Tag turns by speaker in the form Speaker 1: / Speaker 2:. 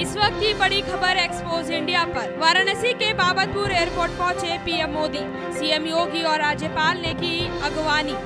Speaker 1: इस वक्त की बड़ी खबर एक्सपोज इंडिया पर। वाराणसी के बाबतपुर एयरपोर्ट पहुँचे पीएम मोदी। सीएम योगी और राज्यपाल ने की अगवानी।